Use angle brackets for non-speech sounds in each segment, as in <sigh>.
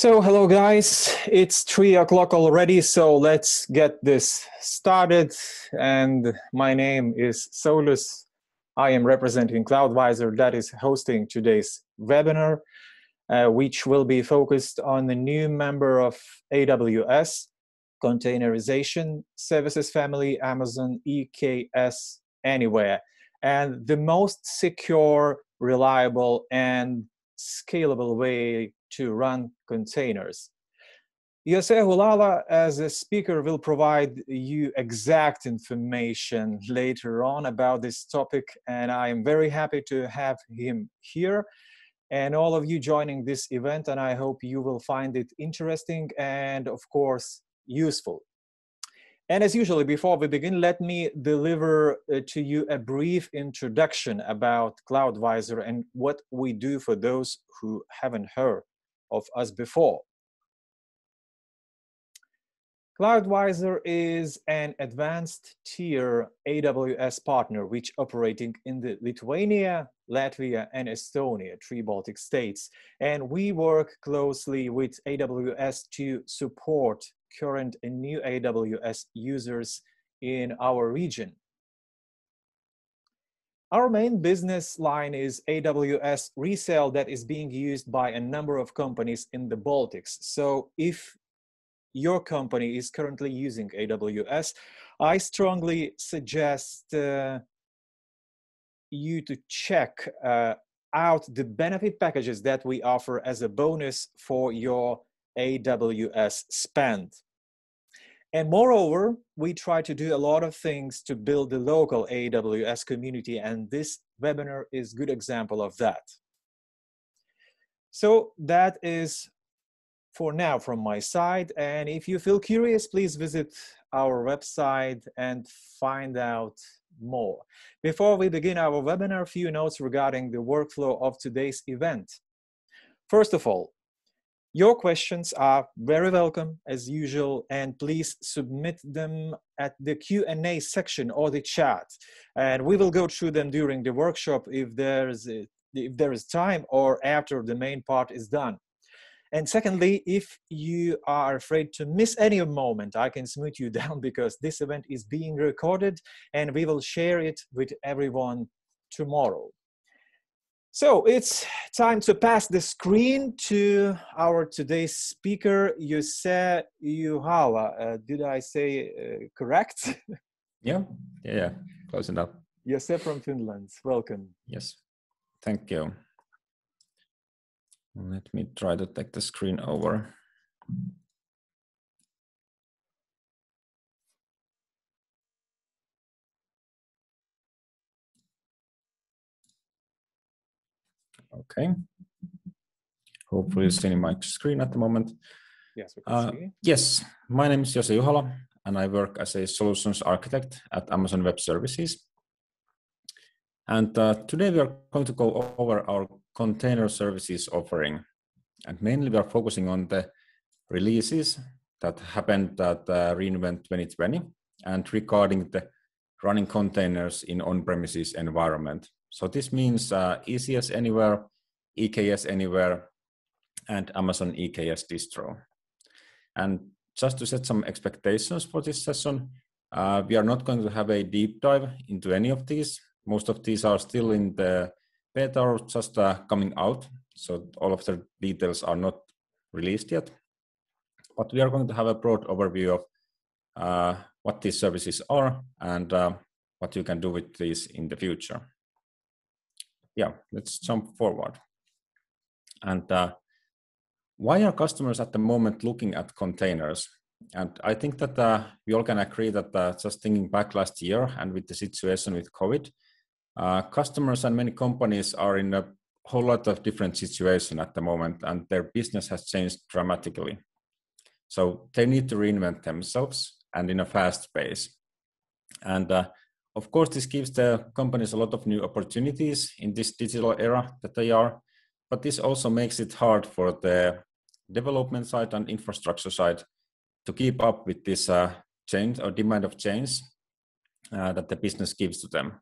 So, hello guys, it's three o'clock already, so let's get this started. And my name is Solus. I am representing CloudVisor that is hosting today's webinar, uh, which will be focused on the new member of AWS, containerization services family, Amazon EKS Anywhere, and the most secure, reliable, and scalable way to run containers. Jose Juhala, as a speaker, will provide you exact information later on about this topic, and I am very happy to have him here and all of you joining this event, and I hope you will find it interesting and, of course, useful. And as usually, before we begin, let me deliver uh, to you a brief introduction about CloudVisor and what we do for those who haven't heard of us before. CloudVisor is an advanced tier AWS partner which operating in the Lithuania, Latvia, and Estonia, three Baltic states. And we work closely with AWS to support current and new AWS users in our region. Our main business line is AWS resale that is being used by a number of companies in the Baltics. So if your company is currently using AWS, I strongly suggest uh, you to check uh, out the benefit packages that we offer as a bonus for your AWS spend. And moreover, we try to do a lot of things to build the local AWS community, and this webinar is good example of that. So that is for now from my side. And if you feel curious, please visit our website and find out more. Before we begin our webinar, a few notes regarding the workflow of today's event. First of all, your questions are very welcome as usual, and please submit them at the Q&A section or the chat. And we will go through them during the workshop if there's a, if there is time or after the main part is done. And secondly, if you are afraid to miss any moment, I can smooth you <laughs> down because this event is being recorded and we will share it with everyone tomorrow. So it's time to pass the screen to our today's speaker, Jose Juhala. Uh, did I say uh, correct? <laughs> Yeah, yeah, yeah, close enough. Jose from Finland, welcome. Yes, thank you. Let me try to take the screen over. Okay. Hopefully you're seeing my screen at the moment. Yes, uh, Yes, my name is Jose Juhala, and I work as a solutions architect at Amazon Web Services. And uh, today we are going to go over our container services offering. And mainly we are focusing on the releases that happened at uh, reInvent 2020 and regarding the running containers in on-premises environment. So this means uh, ECS Anywhere, EKS Anywhere, and Amazon EKS Distro. And just to set some expectations for this session, uh, we are not going to have a deep dive into any of these. Most of these are still in the beta or just uh, coming out. So all of the details are not released yet. But we are going to have a broad overview of uh, what these services are and uh, what you can do with these in the future yeah, let's jump forward. And uh, why are customers at the moment looking at containers? And I think that uh, we all can agree that uh, just thinking back last year and with the situation with COVID, uh, customers and many companies are in a whole lot of different situation at the moment and their business has changed dramatically. So they need to reinvent themselves and in a fast pace. And uh, of course, this gives the companies a lot of new opportunities in this digital era that they are, but this also makes it hard for the development side and infrastructure side to keep up with this uh, change or demand of change uh, that the business gives to them.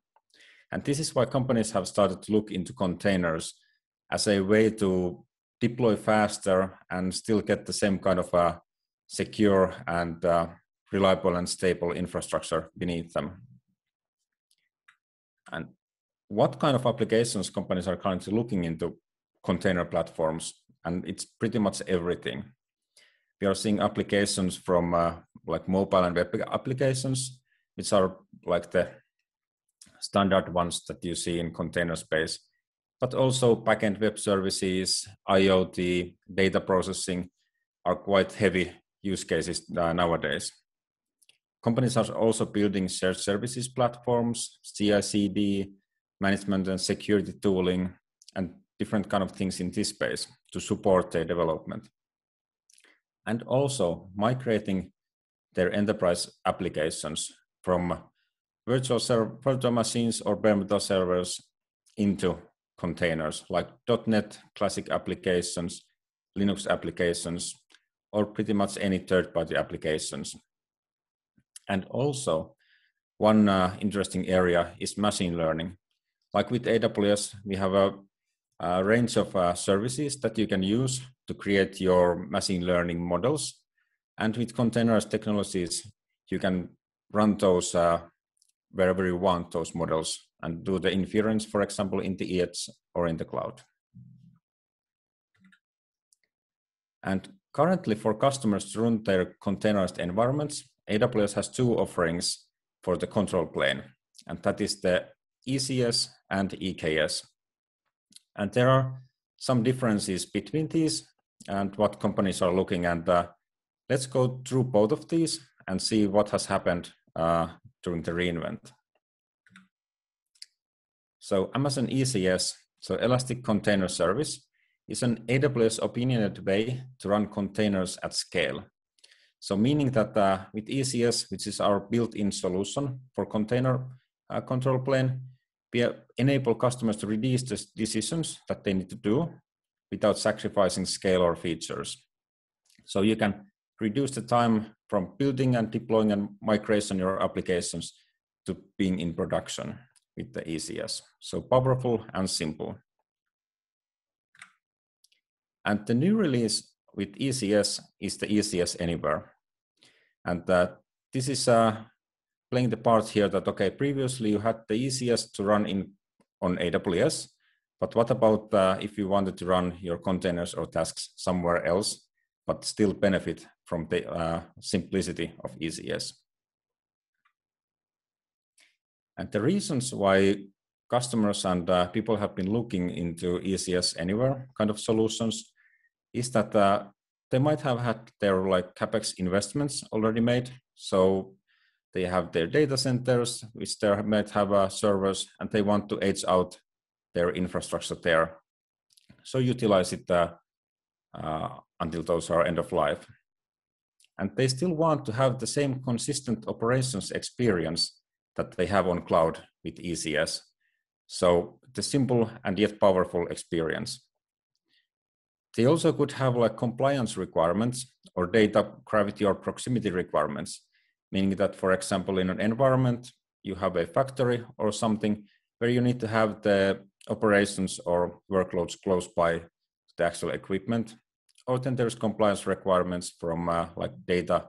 And this is why companies have started to look into containers as a way to deploy faster and still get the same kind of a secure and uh, reliable and stable infrastructure beneath them. And what kind of applications companies are currently looking into container platforms? And it's pretty much everything. We are seeing applications from uh, like mobile and web applications, which are like the standard ones that you see in container space, but also backend web services, IoT, data processing are quite heavy use cases uh, nowadays. Companies are also building shared services platforms, CI/CD, management and security tooling, and different kind of things in this space to support their development. And also migrating their enterprise applications from virtual, virtual machines or bare metal servers into containers like .NET classic applications, Linux applications, or pretty much any third-party applications. And also, one uh, interesting area is machine learning. Like with AWS, we have a, a range of uh, services that you can use to create your machine learning models. And with containerized technologies, you can run those uh, wherever you want those models and do the inference, for example, in the edge or in the cloud. And currently for customers to run their containerized environments, AWS has two offerings for the control plane, and that is the ECS and EKS. And there are some differences between these and what companies are looking at. Uh, let's go through both of these and see what has happened uh, during the reinvent. So Amazon ECS, so Elastic Container Service, is an AWS opinionated way to run containers at scale. So meaning that uh, with ECS, which is our built-in solution for container uh, control plane, we enable customers to reduce the decisions that they need to do without sacrificing scale or features. So you can reduce the time from building and deploying and migration your applications to being in production with the ECS. So powerful and simple. And the new release with ECS is the ECS Anywhere. And uh, this is uh, playing the part here that, okay, previously you had the ECS to run in on AWS, but what about uh, if you wanted to run your containers or tasks somewhere else, but still benefit from the uh, simplicity of ECS? And the reasons why customers and uh, people have been looking into ECS Anywhere kind of solutions is that uh, they might have had their like capex investments already made. So they have their data centers, which they might have uh, servers, and they want to edge out their infrastructure there. So utilize it uh, uh, until those are end of life. And they still want to have the same consistent operations experience that they have on cloud with ECS. So the simple and yet powerful experience. They also could have like compliance requirements or data gravity or proximity requirements, meaning that, for example, in an environment, you have a factory or something where you need to have the operations or workloads close by the actual equipment. Or then there's compliance requirements from uh, like data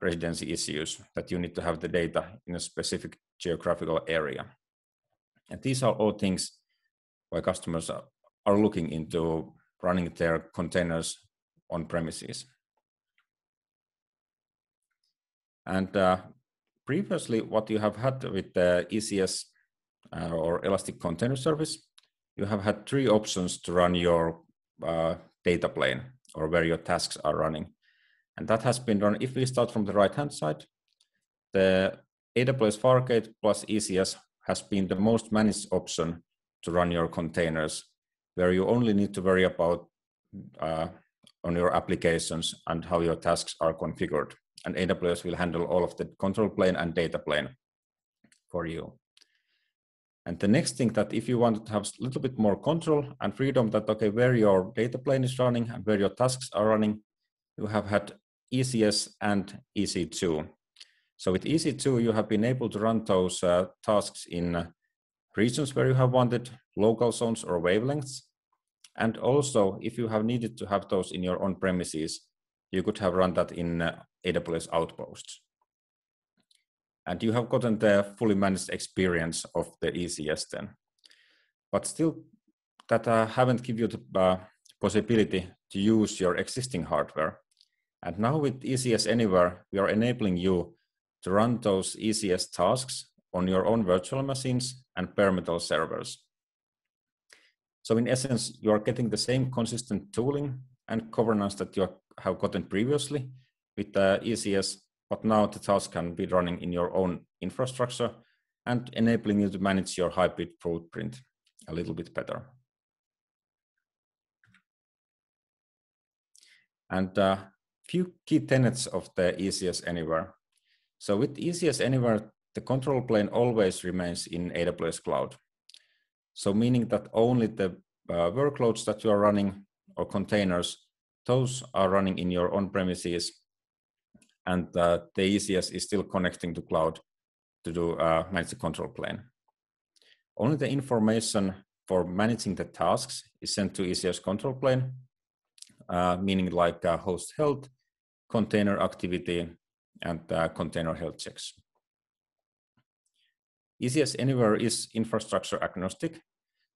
residency issues that you need to have the data in a specific geographical area. And these are all things why customers are, are looking into running their containers on premises. And uh, previously, what you have had with the ECS uh, or Elastic Container Service, you have had three options to run your uh, data plane or where your tasks are running. And that has been done, if we start from the right-hand side, the AWS Fargate plus ECS has been the most managed option to run your containers, where you only need to worry about uh, on your applications and how your tasks are configured. And AWS will handle all of the control plane and data plane for you. And the next thing that if you want to have a little bit more control and freedom that, okay, where your data plane is running and where your tasks are running, you have had ECS and EC2. So with EC2, you have been able to run those uh, tasks in regions where you have wanted local zones or wavelengths. And also, if you have needed to have those in your own premises, you could have run that in uh, AWS Outposts. And you have gotten the fully managed experience of the ECS then. But still, that uh, haven't given you the uh, possibility to use your existing hardware. And now with ECS Anywhere, we are enabling you to run those ECS tasks on your own virtual machines and bare metal servers. So in essence, you are getting the same consistent tooling and governance that you have gotten previously with the ECS, but now the task can be running in your own infrastructure and enabling you to manage your hybrid footprint a little bit better. And a uh, few key tenets of the ECS Anywhere. So with ECS Anywhere, the control plane always remains in AWS Cloud. So meaning that only the uh, workloads that you are running or containers, those are running in your on-premises. and uh, the ECS is still connecting to cloud to do uh, manage the control plane. Only the information for managing the tasks is sent to ECS control plane, uh, meaning like uh, host health, container activity, and uh, container health checks. ECS Anywhere is infrastructure agnostic,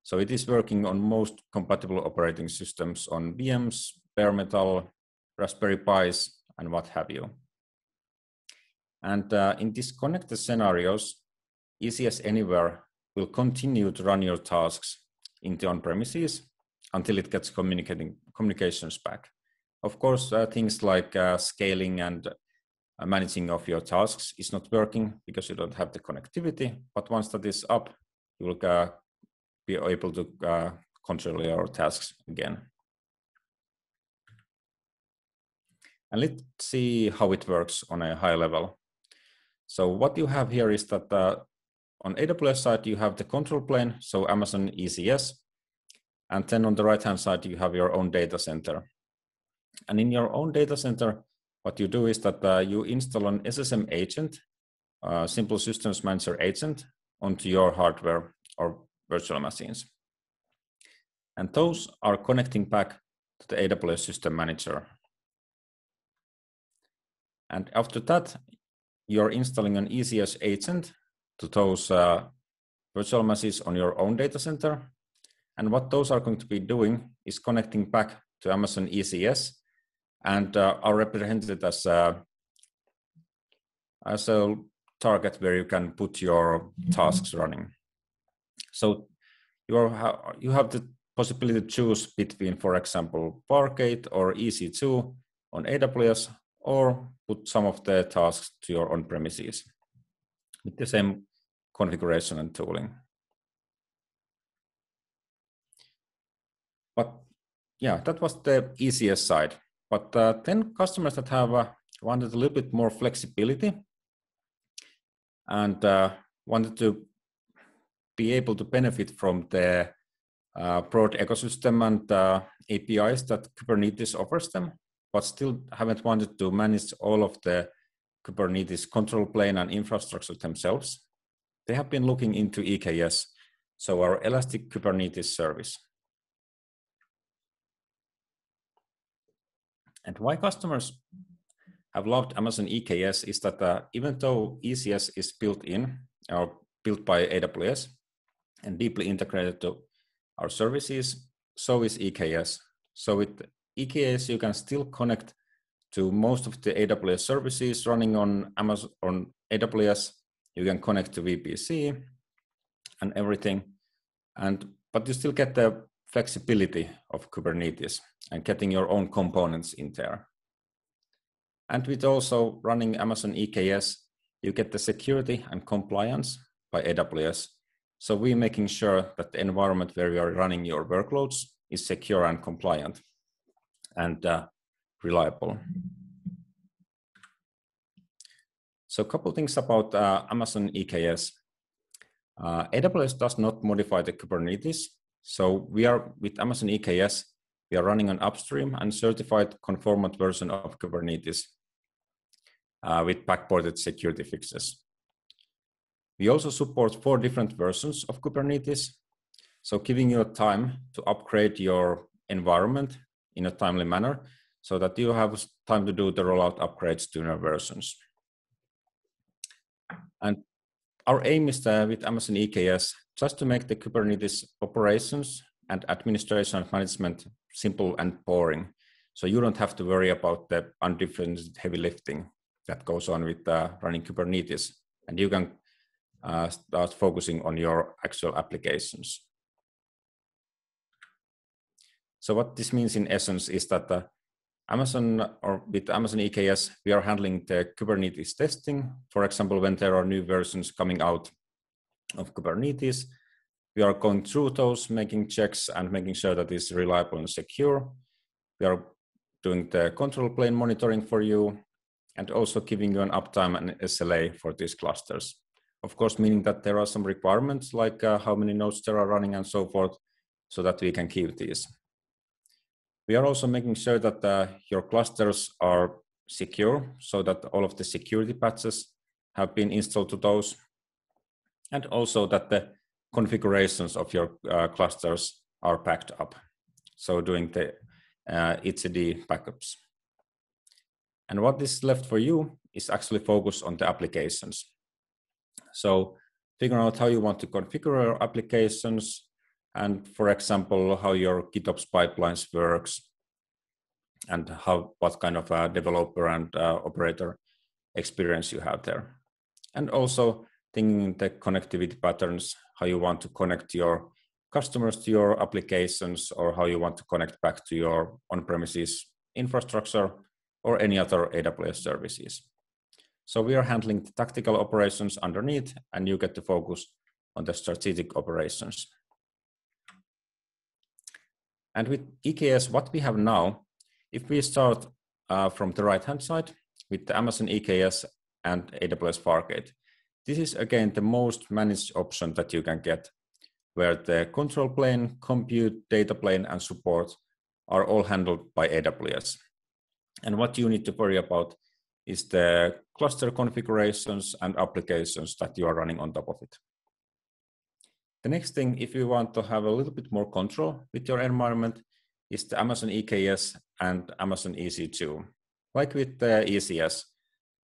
so it is working on most compatible operating systems on VMs, bare metal, Raspberry Pis, and what have you. And uh, in these connected scenarios, ECS Anywhere will continue to run your tasks into on-premises until it gets communicating communications back. Of course, uh, things like uh, scaling and managing of your tasks is not working because you don't have the connectivity. But once that is up, you will uh, be able to uh, control your tasks again. And let's see how it works on a high level. So what you have here is that uh, on AWS side, you have the control plane, so Amazon ECS. And then on the right-hand side, you have your own data center. And in your own data center, what you do is that uh, you install an SSM agent, uh, simple systems manager agent, onto your hardware or virtual machines. And those are connecting back to the AWS system manager. And after that, you're installing an ECS agent to those uh, virtual machines on your own data center. And what those are going to be doing is connecting back to Amazon ECS and uh, are represented as a, as a target where you can put your tasks running. So you, are, you have the possibility to choose between, for example, Fargate or EC2 on AWS, or put some of the tasks to your on-premises with the same configuration and tooling. But yeah, that was the easiest side. But uh, then customers that have uh, wanted a little bit more flexibility and uh, wanted to be able to benefit from the uh, broad ecosystem and uh, APIs that Kubernetes offers them, but still haven't wanted to manage all of the Kubernetes control plane and infrastructure themselves. They have been looking into EKS, so our Elastic Kubernetes service. And why customers have loved Amazon EKS is that uh, even though ECS is built in or built by AWS and deeply integrated to our services, so is EKS. So with EKS, you can still connect to most of the AWS services running on Amazon on AWS. You can connect to VPC and everything, and but you still get the flexibility of Kubernetes and getting your own components in there. And with also running Amazon EKS, you get the security and compliance by AWS. So we're making sure that the environment where you are running your workloads is secure and compliant and uh, reliable. So a couple things about uh, Amazon EKS. Uh, AWS does not modify the Kubernetes. So we are with Amazon EKS, we are running an upstream and certified conformant version of Kubernetes uh, with backported security fixes. We also support four different versions of Kubernetes. So giving you time to upgrade your environment in a timely manner so that you have time to do the rollout upgrades to new versions. And our aim is uh, with Amazon EKS just to make the Kubernetes operations and administration and management simple and boring. So you don't have to worry about the undifferentiated heavy lifting that goes on with uh, running Kubernetes. And you can uh, start focusing on your actual applications. So what this means in essence is that uh, Amazon or with Amazon EKS, we are handling the Kubernetes testing. For example, when there are new versions coming out of Kubernetes, we are going through those, making checks and making sure that it's reliable and secure. We are doing the control plane monitoring for you and also giving you an uptime and SLA for these clusters. Of course, meaning that there are some requirements like uh, how many nodes there are running and so forth, so that we can keep these. We are also making sure that uh, your clusters are secure so that all of the security patches have been installed to those. And also that the configurations of your uh, clusters are packed up. So doing the uh, etcd backups. And what is left for you is actually focus on the applications. So figuring out how you want to configure your applications, and for example, how your GitOps pipelines works and how what kind of a developer and uh, operator experience you have there. And also thinking the connectivity patterns, how you want to connect your customers to your applications or how you want to connect back to your on-premises infrastructure or any other AWS services. So we are handling the tactical operations underneath and you get to focus on the strategic operations. And with EKS, what we have now, if we start uh, from the right-hand side with the Amazon EKS and AWS Fargate, this is again the most managed option that you can get, where the control plane, compute, data plane, and support are all handled by AWS. And what you need to worry about is the cluster configurations and applications that you are running on top of it. The next thing, if you want to have a little bit more control with your environment, is the Amazon EKS and Amazon EC2. Like with the ECS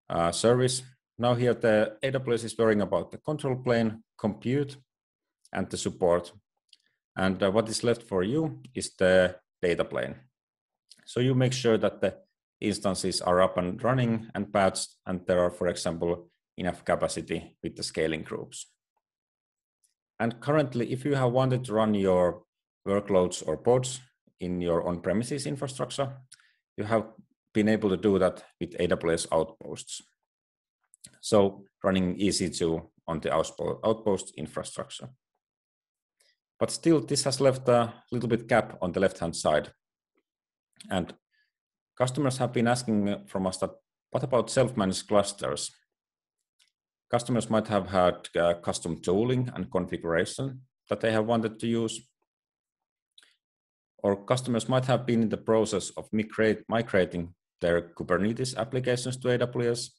uh, service, now here the AWS is worrying about the control plane, compute, and the support. And uh, what is left for you is the data plane. So you make sure that the instances are up and running and patched, and there are, for example, enough capacity with the scaling groups. And currently, if you have wanted to run your workloads or pods in your on-premises infrastructure, you have been able to do that with AWS Outposts. So running EC2 on the Outpost infrastructure. But still, this has left a little bit gap on the left-hand side. And customers have been asking from us that, what about self-managed clusters? Customers might have had uh, custom tooling and configuration that they have wanted to use. Or customers might have been in the process of migrate, migrating their Kubernetes applications to AWS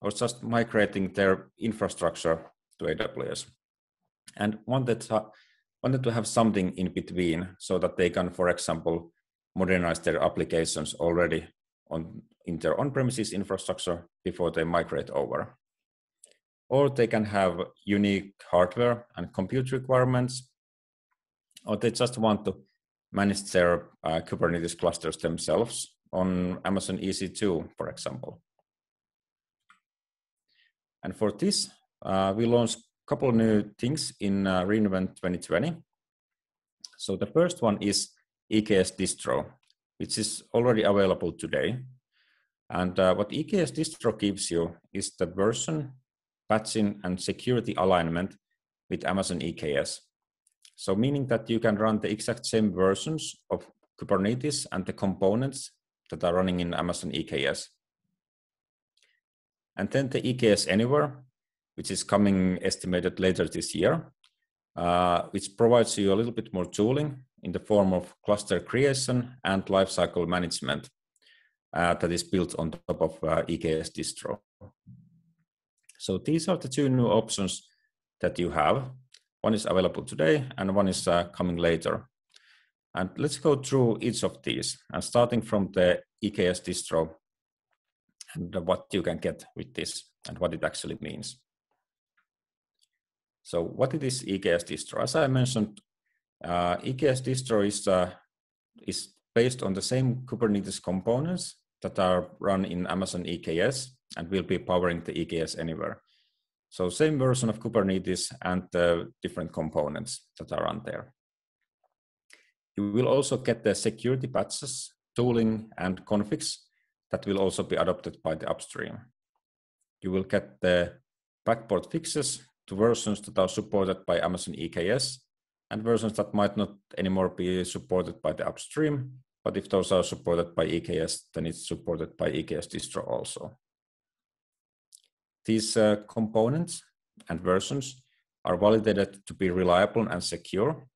or just migrating their infrastructure to AWS and wanted to, wanted to have something in between so that they can, for example, modernize their applications already on in their on-premises infrastructure before they migrate over. Or they can have unique hardware and compute requirements, or they just want to manage their uh, Kubernetes clusters themselves on Amazon EC2, for example. And for this, uh, we launched a couple new things in uh, reInvent 2020. So the first one is EKS distro, which is already available today. And uh, what EKS distro gives you is the version patching, and security alignment with Amazon EKS. So meaning that you can run the exact same versions of Kubernetes and the components that are running in Amazon EKS. And then the EKS Anywhere, which is coming estimated later this year, uh, which provides you a little bit more tooling in the form of cluster creation and lifecycle management uh, that is built on top of uh, EKS distro. So these are the two new options that you have. One is available today and one is uh, coming later. And let's go through each of these and starting from the EKS distro and what you can get with this and what it actually means. So what it is EKS distro? As I mentioned, uh, EKS distro is, uh, is based on the same Kubernetes components that are run in Amazon EKS and will be powering the EKS anywhere. So same version of Kubernetes and the different components that are on there. You will also get the security patches, tooling, and configs that will also be adopted by the upstream. You will get the backport fixes to versions that are supported by Amazon EKS and versions that might not anymore be supported by the upstream. But if those are supported by EKS, then it's supported by EKS distro also. These uh, components and versions are validated to be reliable and secure.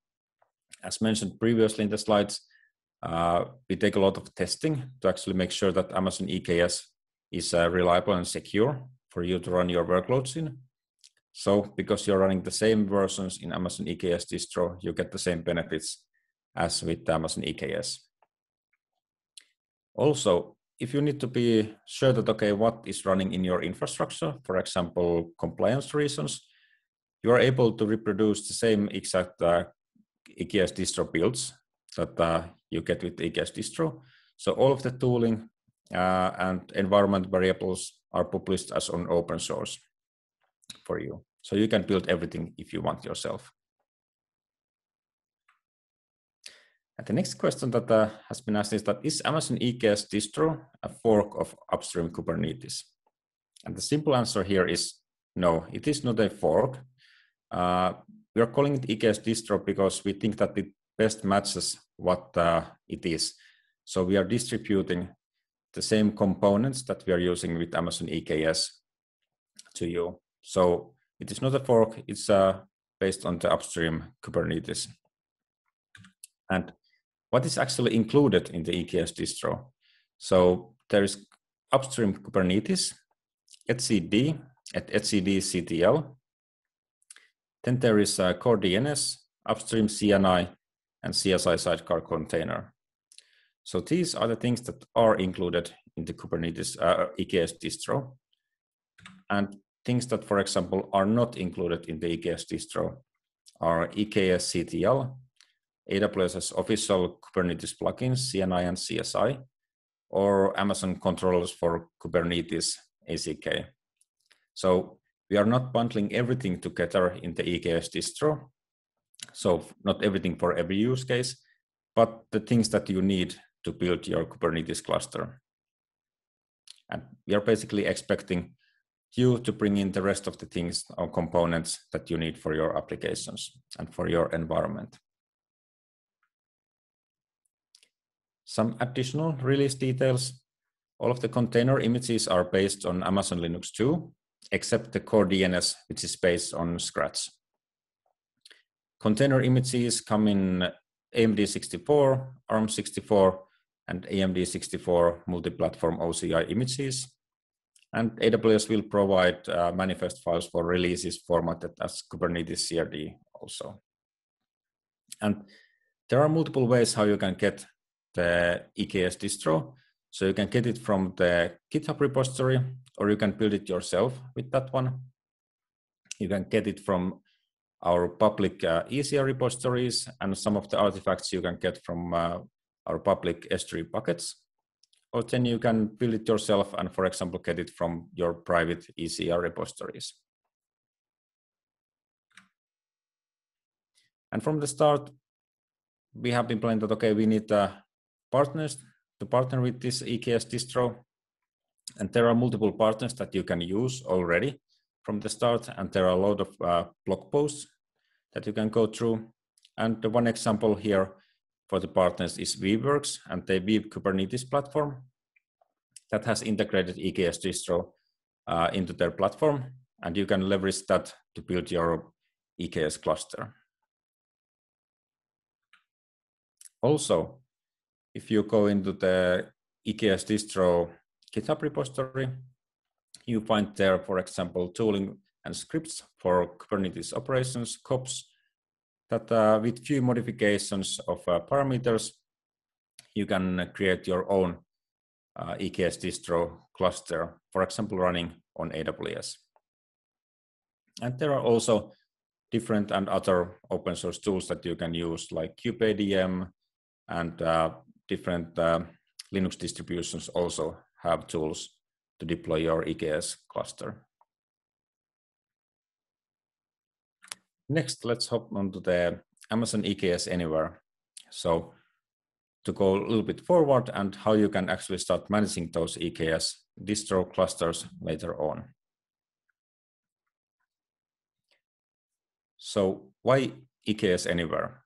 As mentioned previously in the slides, uh, we take a lot of testing to actually make sure that Amazon EKS is uh, reliable and secure for you to run your workloads in. So because you're running the same versions in Amazon EKS distro, you get the same benefits as with Amazon EKS. Also, if you need to be sure that, okay, what is running in your infrastructure, for example, compliance reasons, you are able to reproduce the same exact uh, EKS distro builds that uh, you get with EKS distro. So all of the tooling uh, and environment variables are published as on open source for you. So you can build everything if you want yourself. And the next question that uh, has been asked is that is Amazon EKS distro a fork of upstream Kubernetes? And the simple answer here is no, it is not a fork. Uh, we are calling it EKS distro because we think that it best matches what uh, it is. So we are distributing the same components that we are using with Amazon EKS to you. So it is not a fork, it's uh, based on the upstream Kubernetes. And what is actually included in the EKS distro? So there is upstream Kubernetes, etcd, at etcd CTL. Then there is a core DNS, upstream CNI, and CSI sidecar container. So these are the things that are included in the Kubernetes uh, EKS distro. And things that, for example, are not included in the EKS distro are EKS CTL, AWS's official Kubernetes plugins, CNI and CSI, or Amazon controllers for Kubernetes ACK. So we are not bundling everything together in the EKS distro. So not everything for every use case, but the things that you need to build your Kubernetes cluster. And we are basically expecting you to bring in the rest of the things or components that you need for your applications and for your environment. Some additional release details. All of the container images are based on Amazon Linux 2, except the core DNS, which is based on Scratch. Container images come in AMD 64, ARM 64, and AMD 64 multi-platform OCI images. And AWS will provide uh, manifest files for releases formatted as Kubernetes CRD also. And there are multiple ways how you can get the EKS distro. So you can get it from the GitHub repository, or you can build it yourself with that one. You can get it from our public uh, ECR repositories, and some of the artifacts you can get from uh, our public S3 buckets or then you can build it yourself and, for example, get it from your private ECR repositories. And from the start, we have been planning that, okay, we need uh, partners to partner with this EKS distro. And there are multiple partners that you can use already from the start. And there are a lot of uh, blog posts that you can go through. And the one example here for the partners is Weaveworks and the Weave Kubernetes platform that has integrated EKS distro uh, into their platform, and you can leverage that to build your EKS cluster. Also, if you go into the EKS distro GitHub repository, you find there, for example, tooling and scripts for Kubernetes operations, kOps, that uh, with few modifications of uh, parameters, you can create your own uh, EKS distro cluster, for example, running on AWS. And there are also different and other open source tools that you can use like kubeadm and uh, different uh, Linux distributions also have tools to deploy your EKS cluster. Next, let's hop onto the Amazon EKS Anywhere. So to go a little bit forward and how you can actually start managing those EKS distro clusters later on. So why EKS Anywhere?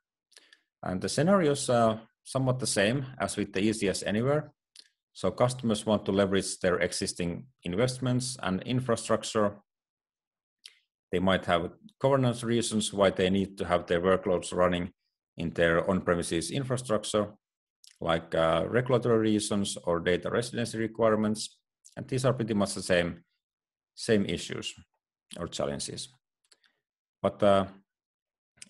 And the scenarios are somewhat the same as with the ECS Anywhere. So customers want to leverage their existing investments and infrastructure. They might have governance reasons why they need to have their workloads running in their on-premises infrastructure, like uh, regulatory reasons or data residency requirements. And these are pretty much the same, same issues or challenges. But uh,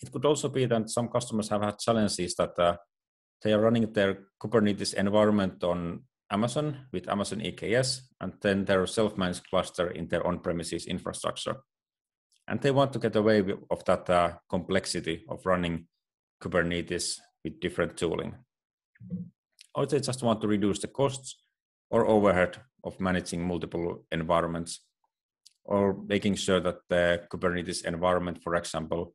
it could also be that some customers have had challenges that uh, they are running their Kubernetes environment on Amazon with Amazon EKS, and then their self-managed cluster in their on-premises infrastructure. And they want to get away of that uh, complexity of running Kubernetes with different tooling. Or they just want to reduce the costs or overhead of managing multiple environments or making sure that the Kubernetes environment, for example,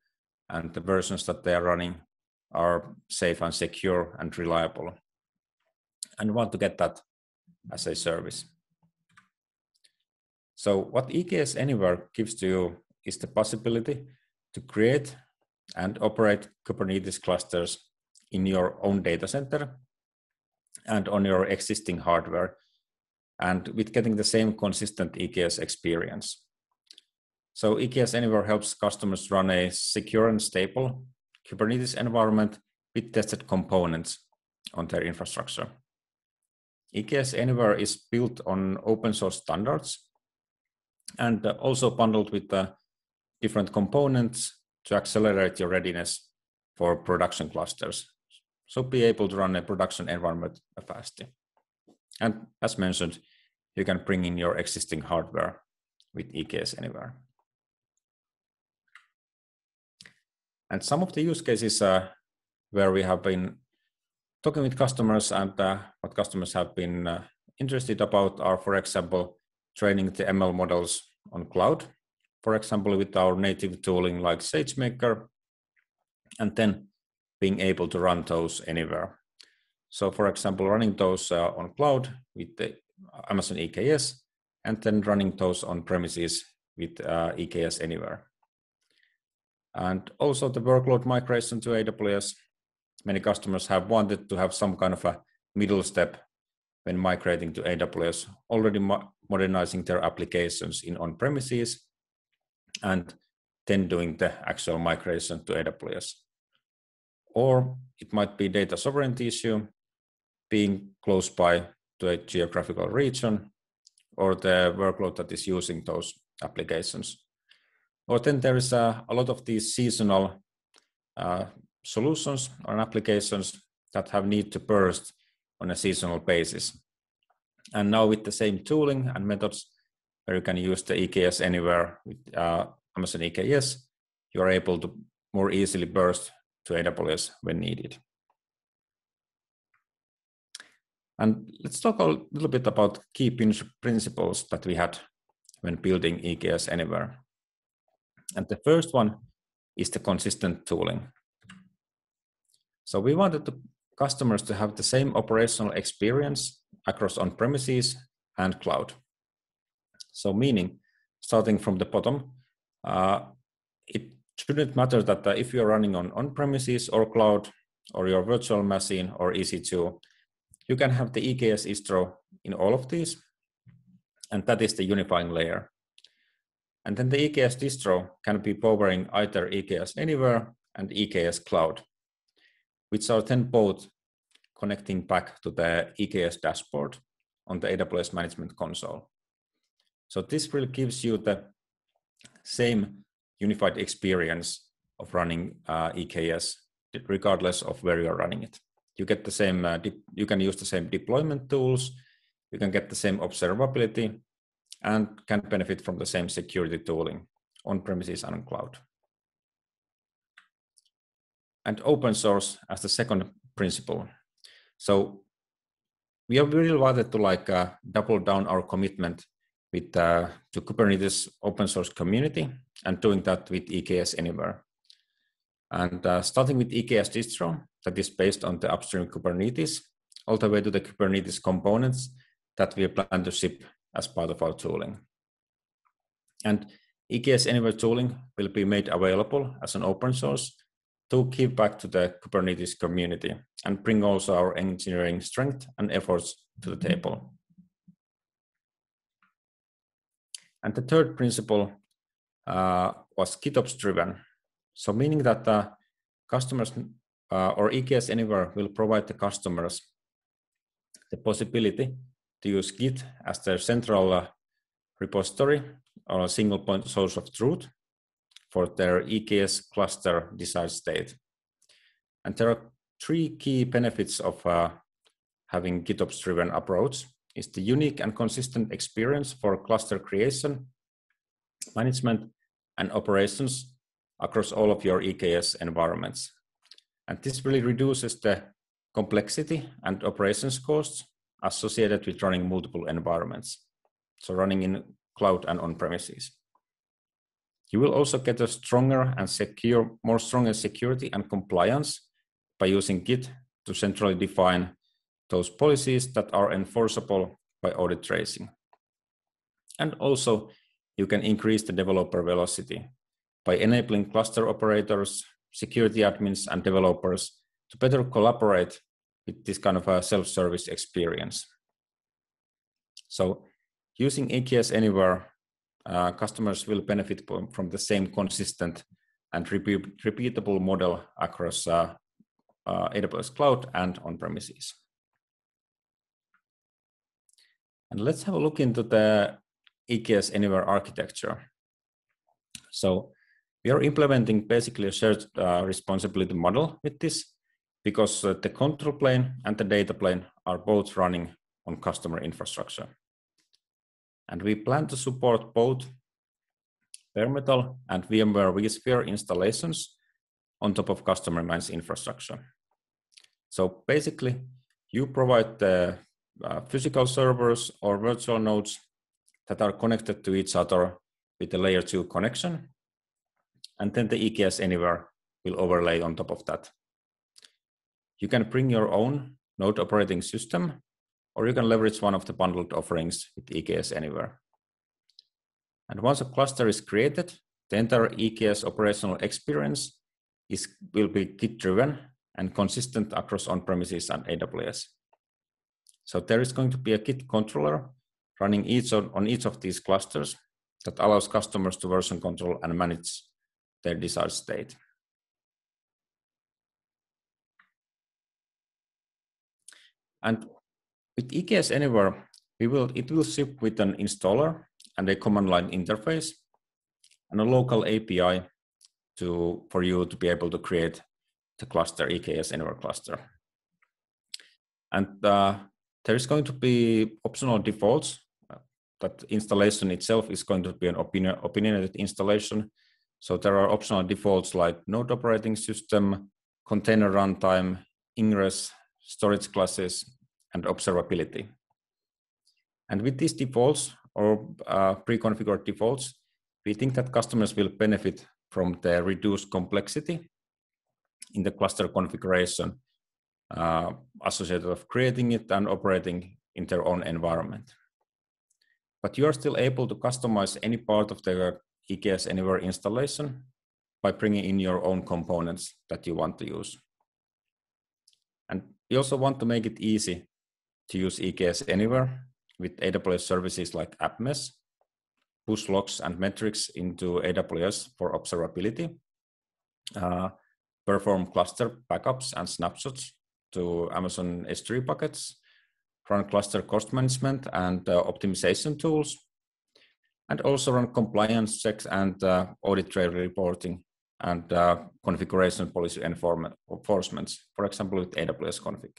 and the versions that they are running are safe and secure and reliable and want to get that as a service. So what EKS Anywhere gives to you is the possibility to create and operate Kubernetes clusters in your own data center and on your existing hardware and with getting the same consistent EKS experience. So EKS Anywhere helps customers run a secure and stable Kubernetes environment with tested components on their infrastructure. EKS Anywhere is built on open source standards and uh, also bundled with the different components to accelerate your readiness for production clusters. So be able to run a production environment uh, fast. And as mentioned, you can bring in your existing hardware with EKS Anywhere. And some of the use cases uh, where we have been talking with customers and uh, what customers have been uh, interested about are, for example, training the ML models on cloud, for example, with our native tooling like SageMaker, and then being able to run those anywhere. So, for example, running those uh, on cloud with the Amazon EKS, and then running those on premises with uh, EKS anywhere. And also the workload migration to AWS. Many customers have wanted to have some kind of a middle step when migrating to AWS, already mo modernizing their applications in on-premises and then doing the actual migration to AWS. Or it might be data sovereignty issue, being close by to a geographical region, or the workload that is using those applications. Or then there is a, a lot of these seasonal uh, solutions or applications that have need to burst on a seasonal basis. And now with the same tooling and methods where you can use the EKS anywhere with uh, Amazon EKS, you are able to more easily burst to AWS when needed. And let's talk a little bit about key principles that we had when building EKS anywhere. And the first one is the consistent tooling. So we wanted the customers to have the same operational experience across on-premises and cloud. So meaning, starting from the bottom, uh, it shouldn't matter that uh, if you're running on on-premises or cloud or your virtual machine or EC2, you can have the EKS distro in all of these, and that is the unifying layer. And then the EKS distro can be powering either EKS Anywhere and EKS Cloud, which are then both connecting back to the EKS dashboard on the AWS Management Console. So this really gives you the same unified experience of running uh, EKS, regardless of where you're running it. You get the same, uh, you can use the same deployment tools, you can get the same observability, and can benefit from the same security tooling on premises and on cloud. And open source as the second principle. So we have really wanted to like uh, double down our commitment with uh, to Kubernetes open source community and doing that with EKS Anywhere. And uh, starting with EKS distro that is based on the upstream Kubernetes, all the way to the Kubernetes components that we plan to ship as part of our tooling. And EKS Anywhere tooling will be made available as an open source to give back to the Kubernetes community and bring also our engineering strength and efforts to the table. And the third principle uh, was GitOps driven. So meaning that uh, customers uh, or EKS Anywhere will provide the customers the possibility to use Git as their central uh, repository or a single point source of truth for their EKS cluster desired state. And there are three key benefits of uh, having GitOps driven approach is the unique and consistent experience for cluster creation, management, and operations across all of your EKS environments. And this really reduces the complexity and operations costs associated with running multiple environments. So running in cloud and on premises. You will also get a stronger and secure, more stronger security and compliance by using Git to centrally define those policies that are enforceable by audit tracing. And also, you can increase the developer velocity by enabling cluster operators, security admins, and developers to better collaborate with this kind of a self-service experience. So using EKS Anywhere uh, customers will benefit from the same consistent and repeat, repeatable model across uh, uh, AWS Cloud and on-premises. And let's have a look into the EKS Anywhere architecture. So we are implementing basically a shared uh, responsibility model with this because uh, the control plane and the data plane are both running on customer infrastructure. And we plan to support both bare metal and VMware vSphere installations on top of customer managed infrastructure. So basically, you provide the uh, physical servers or virtual nodes that are connected to each other with a layer 2 connection. And then the EKS Anywhere will overlay on top of that. You can bring your own node operating system or you can leverage one of the bundled offerings with EKS Anywhere. And once a cluster is created, the entire EKS operational experience is, will be Git-driven and consistent across on-premises and AWS. So there is going to be a Git controller running each on, on each of these clusters that allows customers to version control and manage their desired state. And with EKS Anywhere, we will, it will ship with an installer and a command line interface and a local API to, for you to be able to create the cluster EKS Anywhere cluster. And uh, there is going to be optional defaults. That installation itself is going to be an opinion, opinionated installation. So there are optional defaults like node operating system, container runtime, ingress, storage classes, and observability. And with these defaults or uh, pre-configured defaults, we think that customers will benefit from the reduced complexity in the cluster configuration uh, associated with creating it and operating in their own environment. But you are still able to customize any part of the EKS Anywhere installation by bringing in your own components that you want to use. We also want to make it easy to use EKS anywhere with AWS services like AppMesh, push logs and metrics into AWS for observability, uh, perform cluster backups and snapshots to Amazon S3 buckets, run cluster cost management and uh, optimization tools, and also run compliance checks and uh, audit trail reporting and uh, configuration policy enforcements, for example, with AWS config.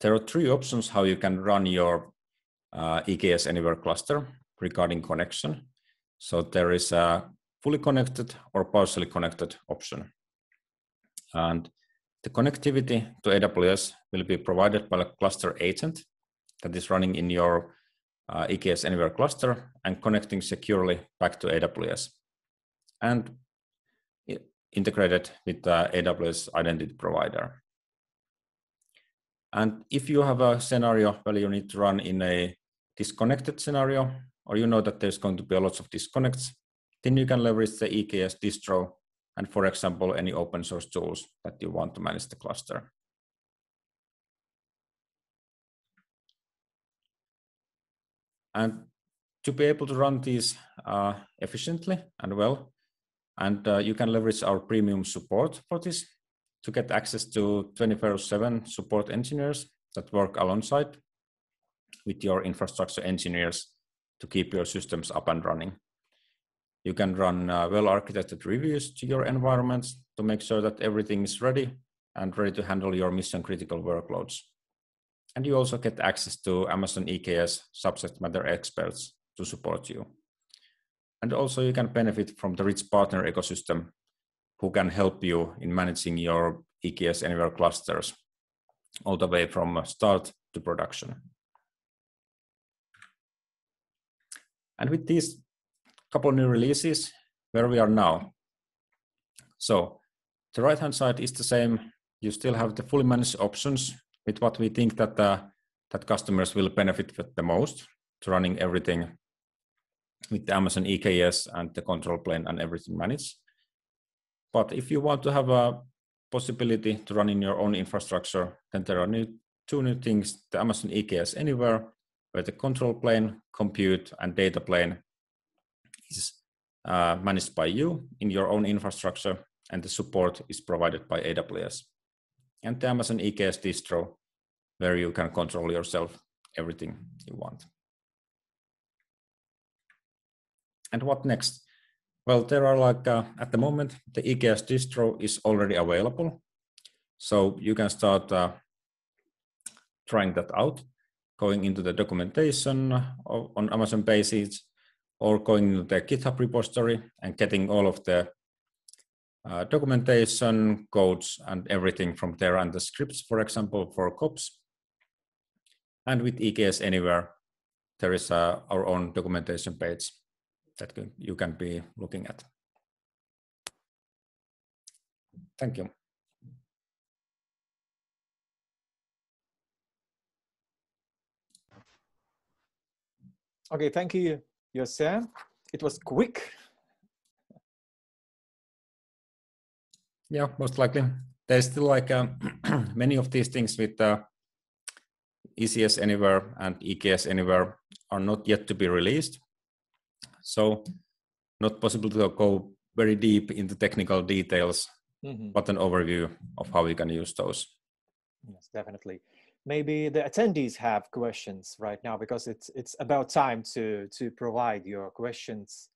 There are three options how you can run your uh, EKS Anywhere cluster regarding connection. So there is a fully connected or partially connected option. And the connectivity to AWS will be provided by a cluster agent that is running in your uh, EKS Anywhere cluster and connecting securely back to AWS and integrated with the AWS identity provider. And if you have a scenario where you need to run in a disconnected scenario, or you know that there's going to be a lot of disconnects, then you can leverage the EKS distro and, for example, any open source tools that you want to manage the cluster. And to be able to run these uh, efficiently and well, and uh, you can leverage our premium support for this to get access to 24-7 support engineers that work alongside with your infrastructure engineers to keep your systems up and running. You can run uh, well-architected reviews to your environments to make sure that everything is ready and ready to handle your mission-critical workloads. And you also get access to Amazon EKS subject matter experts to support you. And also you can benefit from the rich partner ecosystem who can help you in managing your EKS Anywhere clusters all the way from start to production. And with these couple new releases, where we are now. So the right-hand side is the same. You still have the fully managed options with what we think that uh, that customers will benefit the most to running everything with the Amazon EKS and the control plane and everything managed. But if you want to have a possibility to run in your own infrastructure, then there are new, two new things, the Amazon EKS Anywhere, where the control plane, compute, and data plane is uh, managed by you in your own infrastructure, and the support is provided by AWS. And the Amazon EKS distro, where you can control yourself everything you want. And what next? Well, there are like, uh, at the moment, the EKS distro is already available. So you can start uh, trying that out, going into the documentation on Amazon Basics or going into the GitHub repository and getting all of the uh, documentation, codes, and everything from there, and the scripts, for example, for kOps. And with EKS Anywhere, there is uh, our own documentation page that you can be looking at. Thank you. Okay, thank you, Jose. It was quick. Yeah, most likely. There's still like uh, <clears throat> many of these things with uh, ECS Anywhere and EKS Anywhere are not yet to be released. So not possible to go very deep into technical details, mm-hmm. but an overview of how we can use those. Yes, definitely. Maybe the attendees have questions right now because it's it's about time to to provide your questions.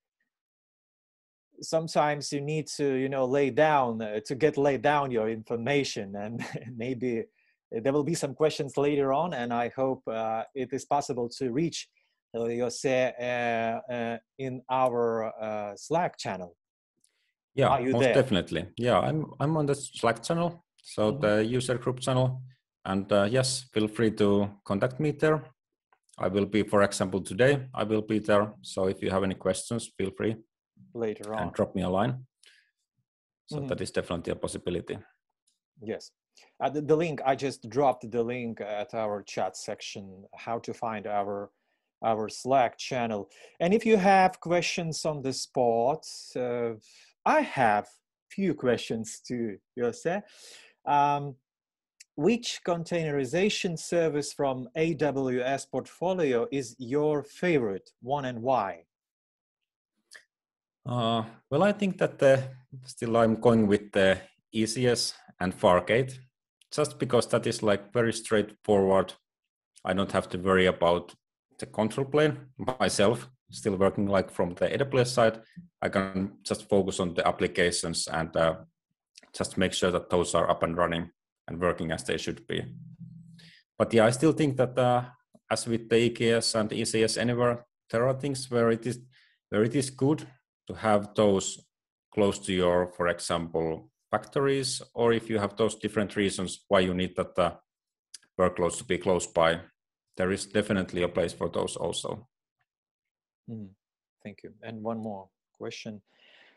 Sometimes you need to you know lay down uh, to get lay down your information, <laughs> and maybe there will be some questions later on. And I hope uh, it is possible to reach you'll say uh, uh, in our uh, Slack channel. Yeah, most there? definitely. Yeah, I'm I'm on the Slack channel, so mm -hmm. the user group channel, and yes, feel free to contact me there. I will be, for example, today I will be there. So if you have any questions, feel free later on and drop me a line. So mm -hmm. that is definitely a possibility. Yes. Uh, the, the, link I just dropped the link at our chat section. How to find our our Slack channel. And if you have questions on the spot, uh, I have few <laughs> questions to Jose. Um, which containerization service from AWS portfolio is your favorite one and why? Uh, well, I think that uh, still I'm going with the ECS and Fargate, just because that is like very straightforward. I don't have to worry about the control plane myself, still working like from the AWS side, I can just focus on the applications and uh, just make sure that those are up and running and working as they should be. But yeah, I still think that uh, as with the EKS and ECS Anywhere, there are things where it is where it is good to have those close to your, for example, factories, or if you have those different reasons why you need that uh, workloads to be close by, there is definitely a place for those also. Mm, thank you. And one more question.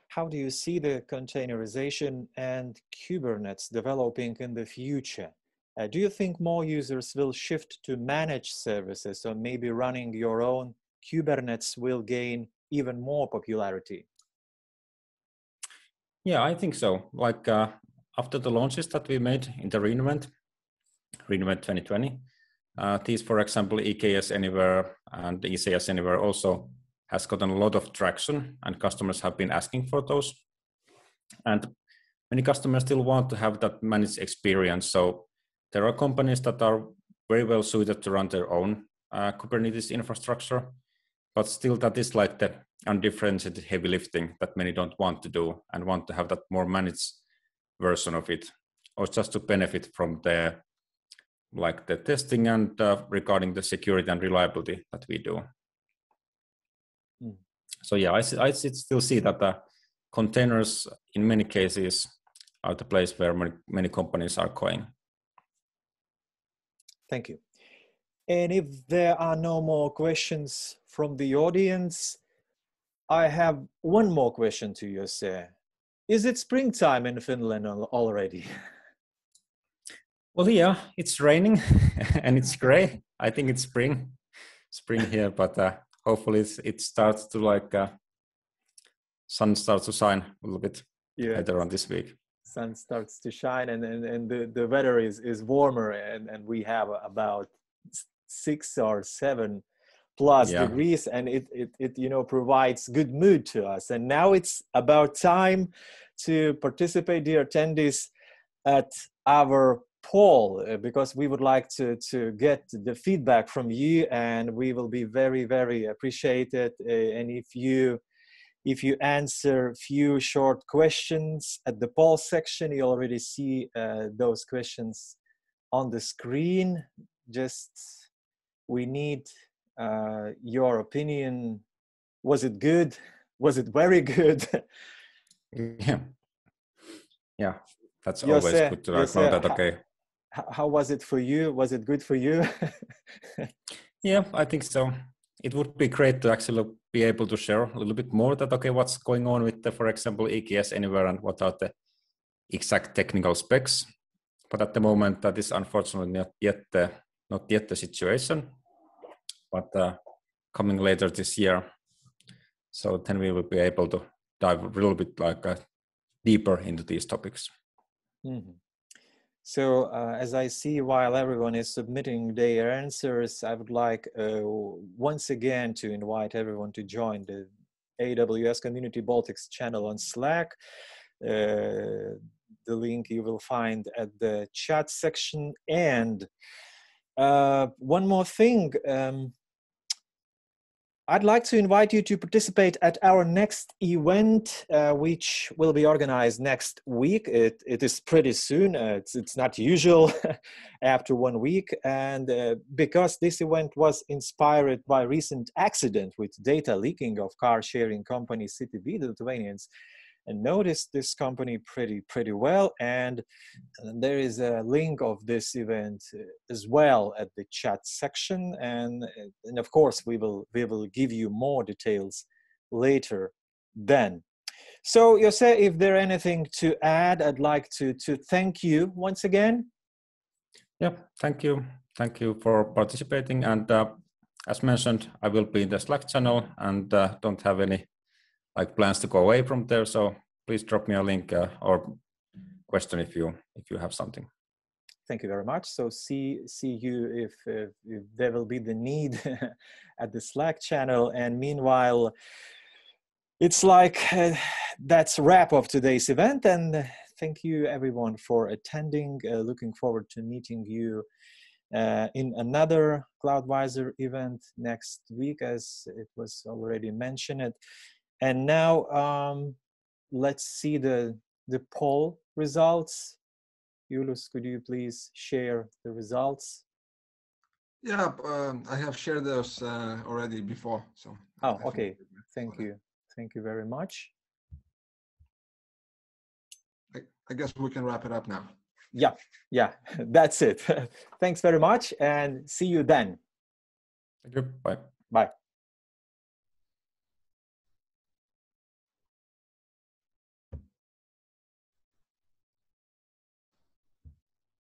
How do you see the containerization and Kubernetes developing in the future? Uh, do you think more users will shift to managed services or maybe running your own Kubernetes will gain even more popularity? Yeah, I think so. Like uh, after the launches that we made in the reInvent, reInvent 2020, uh, these, for example, EKS Anywhere and ECS Anywhere also has gotten a lot of traction and customers have been asking for those. And many customers still want to have that managed experience. So there are companies that are very well suited to run their own uh, Kubernetes infrastructure, but still that is like the undifferentiated heavy lifting that many don't want to do and want to have that more managed version of it, or just to benefit from the like the testing and uh, regarding the security and reliability that we do. Mm. So yeah, I, I still see that the containers in many cases are the place where many, many companies are going. Thank you. And if there are no more questions from the audience, I have one more question to you, sir. Is it springtime in Finland already? <laughs> Well, yeah, it's raining <laughs> and it's gray. I think it's spring, spring here, but uh, hopefully it starts to like uh, sun starts to shine a little bit yeah. later on this week. Sun starts to shine and, and, and the, the weather is, is warmer and, and we have about six or seven plus yeah. degrees and it, it, it you know provides good mood to us and now it's about time to participate dear attendees at our poll uh, because we would like to to get the feedback from you and we will be very very appreciated uh, and if you if you answer few short questions at the poll section you already see uh, those questions on the screen. Just we need uh, your opinion. Was it good? Was it very good? <laughs> Yeah. Yeah that's always good to know that okay how was it for you? Was it good for you? <laughs> yeah, I think so. It would be great to actually be able to share a little bit more that okay, what's going on with the, for example, EKS anywhere and what are the exact technical specs. But at the moment, that is unfortunately not yet the not yet the situation. But uh, coming later this year, so then we will be able to dive a little bit like uh, deeper into these topics. Mm-hmm. So uh, as I see while everyone is submitting their answers, I would like uh, once again to invite everyone to join the AWS Community Baltics channel on Slack. Uh, the link you will find at the chat section. And uh, one more thing, um, I'd like to invite you to participate at our next event, uh, which will be organized next week. It, it is pretty soon. Uh, it's, it's not usual <laughs> after one week. And uh, because this event was inspired by recent accident with data leaking of car sharing company CityBee, the Lithuanians, and noticed this company pretty pretty well. And, there is a link of this event uh, as well at the chat section. And uh, and of course we will we will give you more details later then. So Jose, if there anything to add i'd like to to thank you once again. Yeah thank you. Thank you for participating. And uh, as mentioned i will be in the slack channel and uh, don't have any like plans to go away from there. So please drop me a link uh, or question if you if you have something. Thank you very much. So see see you if, if, if there will be the need <laughs> at the Slack channel. And meanwhile, it's like uh, that's wrap of today's event. And thank you everyone for attending. Uh, looking forward to meeting you uh, in another CloudVisor event next week, as it was already mentioned. And now um, let's see the, the poll results. Julius, could you please share the results? Yeah, um, I have shared those uh, already before. So. Oh, okay. Thank you. Thank you very much. I, I guess we can wrap it up now. Yeah, yeah, <laughs> that's it. <laughs> Thanks very much and see you then. Thank you. Bye. Bye.